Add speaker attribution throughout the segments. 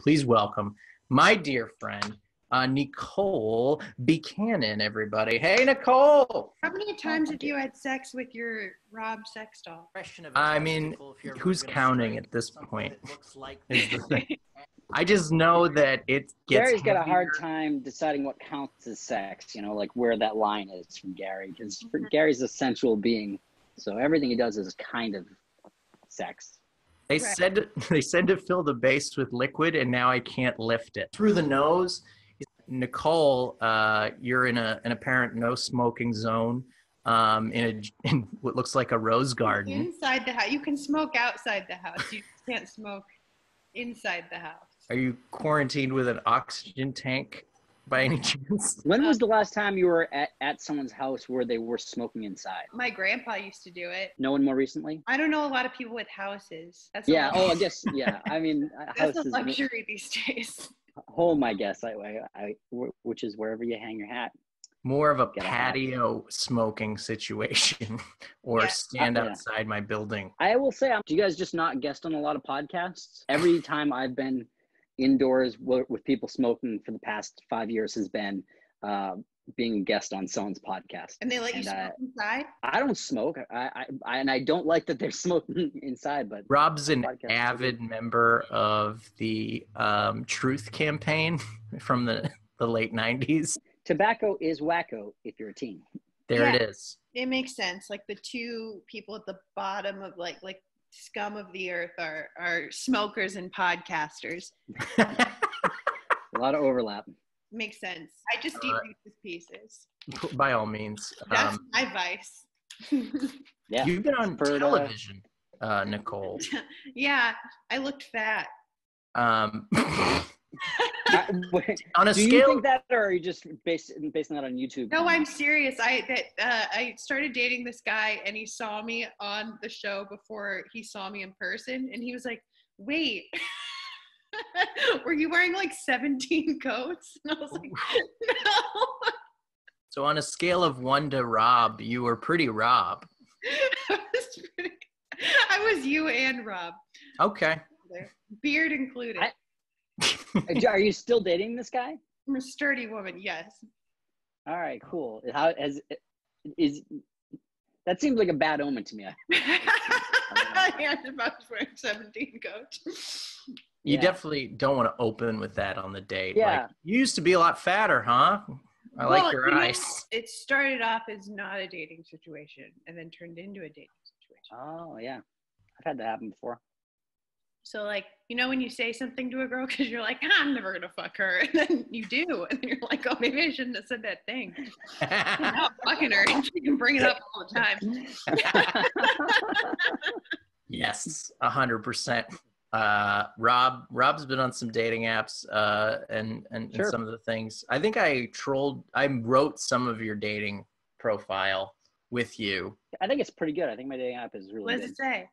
Speaker 1: please welcome my dear friend, uh, Nicole Becannon, everybody. Hey, Nicole.
Speaker 2: How many times have you had sex with your Rob sex doll?
Speaker 1: I mean, who's counting at this point? Is the thing. I just know that it gets.
Speaker 3: Gary's got a hard time deciding what counts as sex, you know, like where that line is from Gary, because Gary's a sensual being. So everything he does is kind of sex.
Speaker 1: They
Speaker 2: Right.
Speaker 1: said they said to fill the base with liquid, and now I can't lift it through the nose. Nicole, uh, you're in a an apparent no smoking zone, um, in a in what looks like a rose garden.
Speaker 2: Inside the house. You can smoke outside the house. You can't smoke inside the house.
Speaker 1: Are you quarantined with an oxygen tank by any chance?
Speaker 3: When was the last time you were at, at someone's house where they were smoking inside?
Speaker 2: My grandpa used to do it.
Speaker 3: No one more recently?
Speaker 2: I don't know a lot of people with houses. That's
Speaker 3: Yeah. Oh, I guess. Yeah. I mean,
Speaker 2: that's a
Speaker 3: houses,
Speaker 2: luxury these days.
Speaker 3: home. I guess. I, I, I, which is wherever you hang your hat.
Speaker 1: More of a
Speaker 3: Get a
Speaker 1: patio smoking situation, or
Speaker 2: Yeah.
Speaker 1: stand
Speaker 3: Uh, yeah.
Speaker 1: outside my building.
Speaker 3: I will say, do you guys just not guest on a lot of podcasts? Every time I've been indoors w- with people smoking for the past five years has been uh, being a guest on someone's podcast.
Speaker 2: And they let you
Speaker 3: And,
Speaker 2: smoke
Speaker 3: uh,
Speaker 2: inside.
Speaker 3: I don't smoke, I, I, I and I don't like that they're smoking inside. But
Speaker 1: Rob's an
Speaker 3: Podcast.
Speaker 1: avid member of the um, Truth Campaign from the, the late 90s.
Speaker 3: tobacco is wacko if you're a teen.
Speaker 1: There it
Speaker 2: Yeah.
Speaker 1: is.
Speaker 2: It makes sense. Like the two people at the bottom of like like scum of the earth are are smokers and podcasters.
Speaker 3: A lot of overlap.
Speaker 2: Makes sense. I just eat
Speaker 1: Uh,
Speaker 2: Reese's pieces.
Speaker 1: By all means.
Speaker 2: That's
Speaker 1: Um,
Speaker 2: my vice.
Speaker 3: Yeah.
Speaker 1: You've been on
Speaker 3: Heard, uh,
Speaker 1: television, uh, Nicole.
Speaker 2: yeah, I looked fat.
Speaker 1: Um,
Speaker 3: I- wait,
Speaker 1: on a
Speaker 3: do you think that, or are you just based, basing that on YouTube?
Speaker 2: No, I'm serious. I that uh, I started dating this guy, and he saw me on the show before he saw me in person, and he was like, "Wait, were you wearing like 17 coats?" And I was like, "No."
Speaker 1: so on a scale of one to Rob, you were pretty Rob.
Speaker 2: I was, pretty, I was you and Rob,
Speaker 1: Okay.
Speaker 2: beard included.
Speaker 3: I- Are you still dating this guy?
Speaker 2: I'm a sturdy woman. Yes.
Speaker 3: All right, cool. How has is that seems like a bad omen to me.
Speaker 2: yeah, if I was wearing 17 coats.
Speaker 1: You
Speaker 3: Yeah.
Speaker 1: definitely don't want to open with that on the date.
Speaker 3: Yeah.
Speaker 1: Like, you used to be a lot fatter, huh? I like your
Speaker 2: you know,
Speaker 1: eyes.
Speaker 2: it started off as not a dating situation and then turned into a dating situation.
Speaker 3: Oh yeah, I've had that happen before.
Speaker 2: So, like, you know, when you say something to a girl because you're like, "Ah, I'm never gonna fuck her, and then you do, and then you're like, oh, maybe I shouldn't have said that thing. I'm not fucking her, and she can bring it up all the time.
Speaker 1: yes, a hundred percent. Uh, Rob, Rob's been on some dating apps, uh, and, and, and some of the things. I think I trolled. I wrote some of your dating profile with you.
Speaker 3: I think it's pretty good. I think my dating app is really.
Speaker 2: What
Speaker 3: really
Speaker 2: does
Speaker 3: good.
Speaker 2: it say?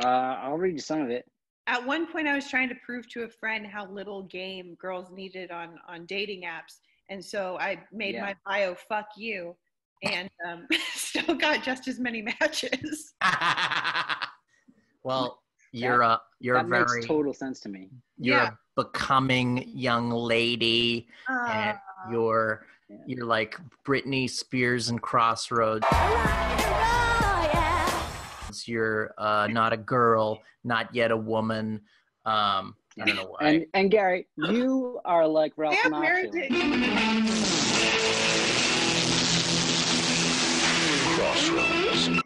Speaker 3: Uh, I'll read you some of it.
Speaker 2: At one point, I was trying to prove to a friend how little game girls needed on on dating apps, and so I made
Speaker 3: Yeah.
Speaker 2: my bio "fuck you," and um, still got just as many matches.
Speaker 1: well, you're a you're a very
Speaker 3: makes total sense to me.
Speaker 1: you're
Speaker 2: Yeah.
Speaker 1: a becoming young lady, and
Speaker 2: Uh,
Speaker 1: you're
Speaker 3: Yeah.
Speaker 1: you're like Britney Spears and Crossroads. You're uh, not a girl, not yet a woman. Um, I don't know why.
Speaker 3: And and Gary, you are like Ralph
Speaker 2: yeah,
Speaker 3: Macchio.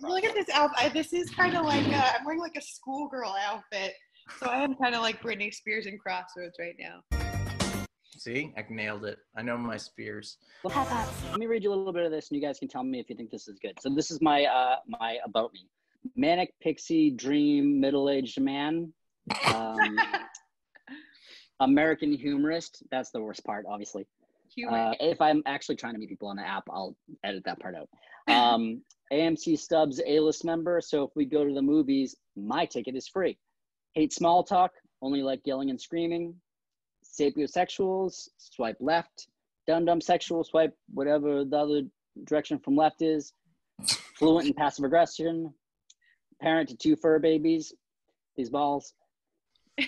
Speaker 2: Look at this outfit. I- This is kind of like uh, I'm wearing like a schoolgirl outfit, so I am kind of like Britney Spears and Crossroads right now.
Speaker 1: See, I nailed it. I know my Spears.
Speaker 3: Let me read you a little bit of this, and you guys can tell me if you think this is good. So this is my uh my about me. Manic pixie dream middle aged man. Um, American humorist. That's the worst part, obviously. Uh, if I'm actually trying to meet people on the app, I'll edit that part out. Um, AMC Stubs A-list member. So if we go to the movies, my ticket is free. Hate small talk. Only like yelling and screaming. Sapiosexuals. Swipe left. Dum dum sexual. Swipe whatever the other direction from left is. Fluent in passive aggression. Parent to two fur babies. These balls.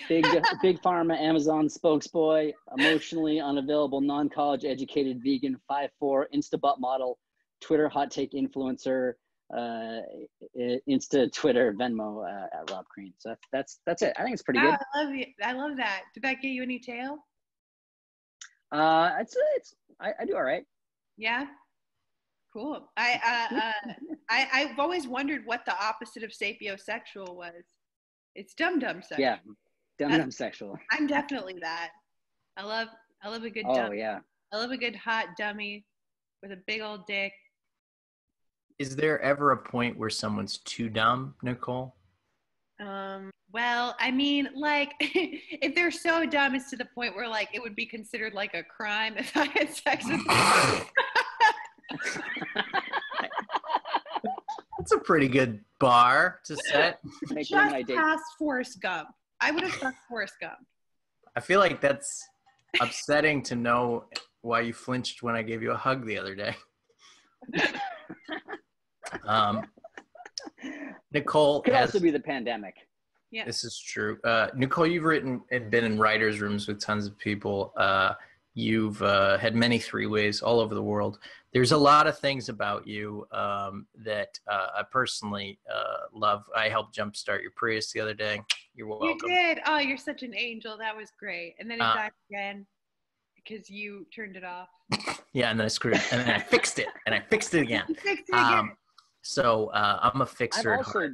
Speaker 3: Big big pharma Amazon spokesboy, emotionally unavailable, non-college educated vegan, 5'4", Insta butt model, Twitter hot take influencer, uh, Insta, Twitter, Venmo uh, at Rob Crean. So that's that's that's it. I think it's pretty good.
Speaker 2: I love you. I love that. Did that get you any tail?
Speaker 3: Uh, it's it's I, I do all right.
Speaker 2: Yeah. Cool. I uh, uh I I've always wondered what the opposite of sapiosexual was. It's dum dum sexual.
Speaker 3: Yeah, dum dum sexual.
Speaker 2: I'm definitely that. I love I love a good.
Speaker 3: Oh
Speaker 2: dumb.
Speaker 3: yeah.
Speaker 2: I love a good hot dummy with a big old dick.
Speaker 1: Is there ever a point where someone's too dumb, Nicole?
Speaker 2: Um, well, I mean, like, if they're so dumb, it's to the point where, like, it would be considered like a crime if I had sex with them.
Speaker 1: That's a pretty good bar to set.
Speaker 2: Just past Forrest Gump. I would have fucked Forrest Gump.
Speaker 1: I feel like that's upsetting to know why you flinched when I gave you a hug the other day. Um, Nicole,
Speaker 3: Could
Speaker 1: has-
Speaker 3: also be the pandemic.
Speaker 2: Yeah.
Speaker 1: This is true. Uh, Nicole, you've written and been in writers' rooms with tons of people. Uh, you've uh, had many three ways all over the world. There's a lot of things about you um, that uh, I personally uh, love. I helped jumpstart your Prius the other day. You're welcome.
Speaker 2: You
Speaker 1: welcome.
Speaker 2: did. Oh, you're such an angel. That was great. And then it
Speaker 1: Uh,
Speaker 2: died again because you turned it off.
Speaker 1: Yeah, and then I screwed it, and then I fixed it, and I fixed it again.
Speaker 2: Fixed it again.
Speaker 1: Um, so uh, I'm a
Speaker 3: I've
Speaker 1: fixer. at
Speaker 3: also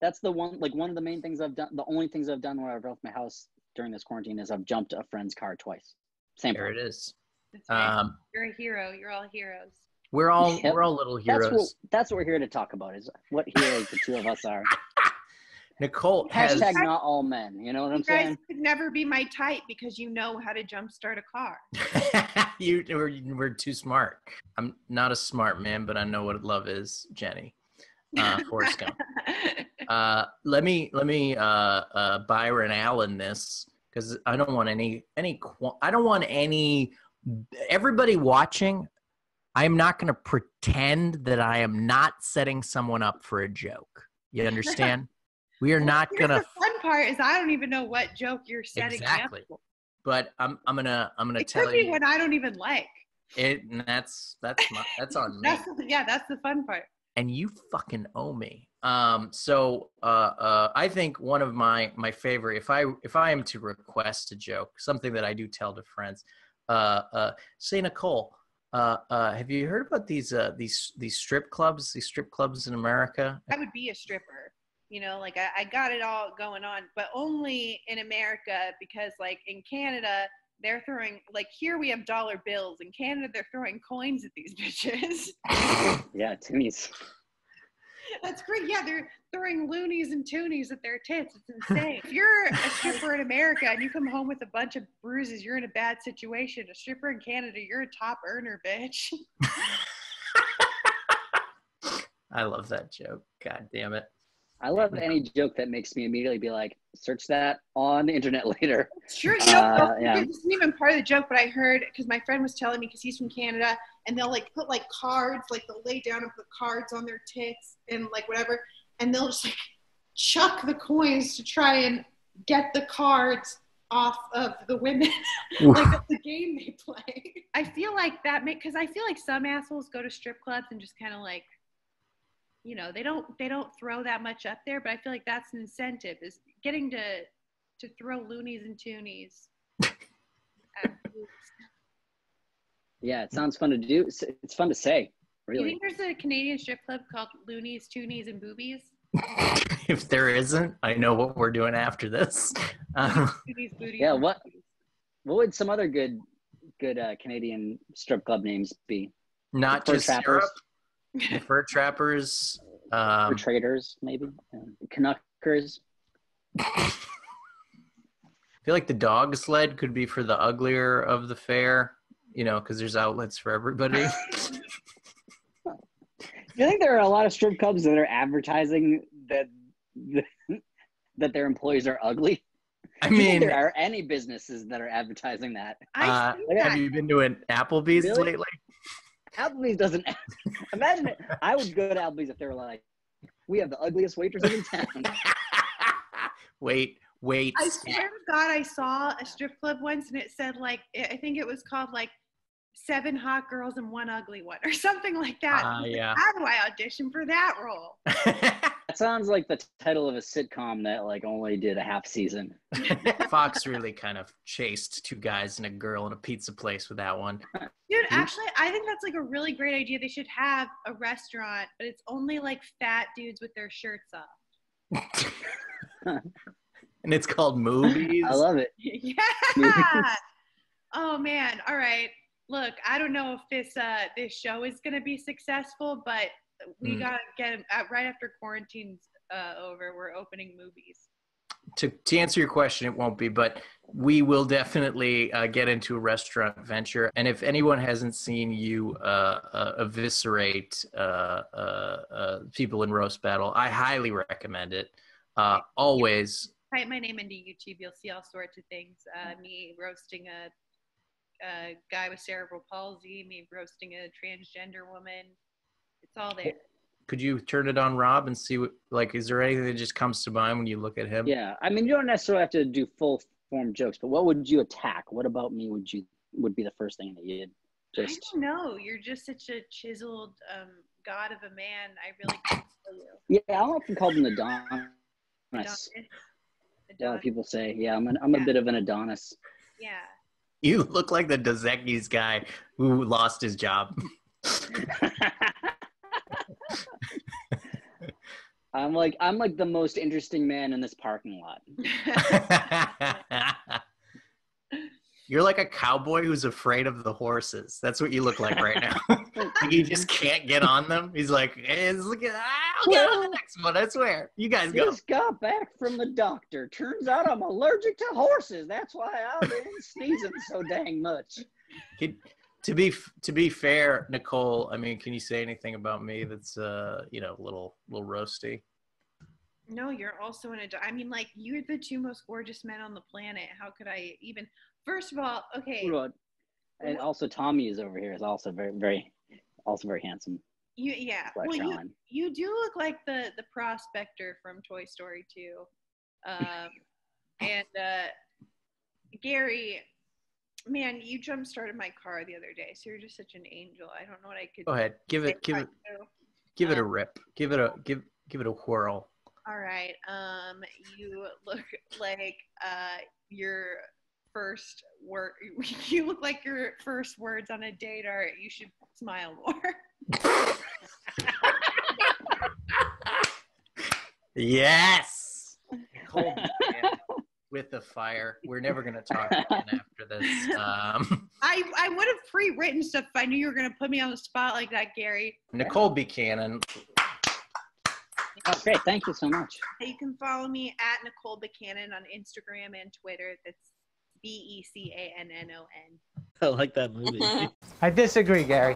Speaker 3: that's the one like one of the main things I've done. The only things I've done when I've left my house during this quarantine is I've jumped a friend's car twice. Same.
Speaker 1: There
Speaker 3: place.
Speaker 1: it is.
Speaker 2: Right.
Speaker 1: Um,
Speaker 2: you're a hero. You're all heroes.
Speaker 1: we're all
Speaker 3: Yep.
Speaker 1: we're all little
Speaker 3: That's
Speaker 1: heroes.
Speaker 3: what that's what we're here to talk about is what heroes the two of us are.
Speaker 1: Nicole has
Speaker 3: Hashtag not all men. You know what I'm saying?
Speaker 2: You guys could never be my type because you know how to jumpstart a car.
Speaker 1: you we're, we're too smart. I'm not a smart man, but I know what love is, Jenny. Uh, Forrest Gump. Uh, let me let me uh, uh, Byron Allen this because I don't want any any I don't want any everybody watching. I'm not going to pretend that I am not setting someone up for a joke. You understand? we are not going to
Speaker 2: the fun part is I don't even know what joke you're setting
Speaker 1: Exactly.
Speaker 2: up. for.
Speaker 1: but I'm I'm gonna I'm gonna
Speaker 2: It
Speaker 1: tell
Speaker 2: could be
Speaker 1: you
Speaker 2: one I don't even like.
Speaker 1: it, and that's that's my, that's on me.
Speaker 2: That's yeah, that's the fun part.
Speaker 1: and you fucking owe me. Um, so uh, uh, I think one of my my favorite, if I if I am to request a joke, something that I do tell to friends, uh, uh, say Nicole, uh, uh, have you heard about these uh, these these strip clubs, these strip clubs in America?
Speaker 2: I would be a stripper. You know, like I, I got it all going on, but only in America because like in Canada, they're throwing like here we have dollar bills. In Canada, they're throwing coins at these bitches.
Speaker 3: Yeah, Timmy's.
Speaker 2: That's great. Yeah, they're throwing loonies and toonies at their tits. It's insane. if you're a stripper in America and you come home with a bunch of bruises, you're in a bad situation. A stripper in Canada, you're a top earner, bitch.
Speaker 1: I love that joke. God damn it.
Speaker 3: I love any joke that makes me immediately be like, search that on the internet later.
Speaker 2: Sure, you know,
Speaker 3: Uh, yeah.
Speaker 2: this isn't even part of the joke, but I heard because my friend was telling me because he's from Canada and they'll like put like cards, like they'll lay down and put cards on their tits and like whatever, and they'll just like chuck the coins to try and get the cards off of the women. like that's the game they play. I feel like that make because I feel like some assholes go to strip clubs and just kind of like, you know, they don't they don't throw that much up there, but I feel like that's an incentive is getting to to throw loonies and toonies. at boobs.
Speaker 3: Yeah, it sounds fun to do. It's, it's fun to say, Really.
Speaker 2: You think there's a Canadian strip club called Loonies, Toonies, and Boobies?
Speaker 1: if there isn't, I know what we're doing after this. Um,
Speaker 2: Toonies, booties.
Speaker 3: Yeah, what- What would some other good, good uh, Canadian strip club names be?
Speaker 1: not
Speaker 3: Fur
Speaker 1: just
Speaker 3: trappers.
Speaker 1: syrup. Fur trappers.
Speaker 3: or
Speaker 1: Um,
Speaker 3: traders, maybe? Um, Canuckers.
Speaker 1: I feel like the dog sled could be for the uglier of the fair, you know, because there's outlets for everybody.
Speaker 3: Do you think there are a lot of strip clubs that are advertising that that their employees are ugly?
Speaker 1: I
Speaker 3: Do you
Speaker 1: mean,
Speaker 3: there are any businesses that are advertising that.
Speaker 1: Uh,
Speaker 2: see
Speaker 1: have
Speaker 2: that.
Speaker 1: you been to an Applebee's
Speaker 3: Really?
Speaker 1: lately?
Speaker 3: Applebee's doesn't. imagine it. I would go to Applebee's if they were like, "We have the ugliest waitresses in town."
Speaker 1: wait, wait.
Speaker 2: I swear to God, I saw a strip club once, and it said like I think it was called like seven hot girls and one ugly one, or something like that. I was like,
Speaker 1: yeah.
Speaker 2: How do I audition for that role?
Speaker 3: That sounds like the title of a sitcom that like only did a half season.
Speaker 1: Fox really kind of chased two guys and a girl in a pizza place with that one.
Speaker 2: Dude, actually, I think that's like a really great idea. They should have a restaurant, but it's only like fat dudes with their shirts off.
Speaker 1: and it's called Moobies.
Speaker 3: I love it.
Speaker 2: yeah. oh man. All right. Look, I don't know if this uh this show is gonna be successful, but we
Speaker 1: Mm.
Speaker 2: gotta get uh, right after quarantine's uh, over. We're opening Moobies.
Speaker 1: to, to answer your question, it won't be, but we will definitely uh, get into a restaurant venture. And if anyone hasn't seen you uh, uh, eviscerate uh, uh, uh, people in roast battle, I highly recommend it. Uh, always,
Speaker 2: Type my name into YouTube. You'll see all sorts of things. Uh, me roasting a, a guy with cerebral palsy. Me roasting a transgender woman. It's all there.
Speaker 1: could you turn it on Rob and see what, like, is there anything that just comes to mind when you look at him?
Speaker 3: Yeah, I mean, you don't necessarily have to do full form jokes, but what would you attack? What about me would you would be the first thing that you'd just.
Speaker 2: I don't know. You're just such a chiseled um, god of a man. I really can't feel you.
Speaker 3: Yeah, I often call them Adonis.
Speaker 2: Adonis.
Speaker 3: A lot of
Speaker 2: Adonis.
Speaker 3: people say, yeah, I'm an, I'm a bit of an Adonis.
Speaker 2: Yeah.
Speaker 1: You look like the Dos Equis guy who lost his job.
Speaker 3: I'm like I'm like the most interesting man in this parking lot.
Speaker 1: You're like a cowboy who's afraid of the horses. That's what you look like right now. like he just can't get on them. He's like, hey, look at, I'll get on the next one. I swear. You guys go.
Speaker 3: Just got back from the doctor. Turns out I'm allergic to horses. That's why I've been sneezing so dang much.
Speaker 1: Can- to be to be fair, Nicole. I mean, can you say anything about me that's uh you know a little little roasty?
Speaker 2: no, you're also an adult. I mean, like, you're the two most gorgeous men on the planet. How could I even? First of all, okay,
Speaker 3: And also Tommy is over here is also very very also very handsome.
Speaker 2: You yeah. Well, you you do look like the the prospector from Toy Story 2. Um, and uh, Gary, man, you jump started my car the other day, so you're just such an angel. I don't know what I could.
Speaker 1: Go ahead, give it give it
Speaker 2: you.
Speaker 1: give it a rip. Give it a give give it a whirl.
Speaker 2: All right. Um, you look like uh your first word. You look like your first words on a date are "you should smile more."
Speaker 1: Yes. Nicole Becannon with the fire. We're never gonna talk again after this. Um,
Speaker 2: I I would have pre-written stuff if I knew you were gonna put me on the spot like that, Gary.
Speaker 1: Nicole Becannon.
Speaker 3: Oh, great. Thank you so much.
Speaker 2: You can follow me at Nicole Becannon on Instagram and Twitter. That's B E C A N N O N.
Speaker 4: I like that movie.
Speaker 5: I disagree, Gary.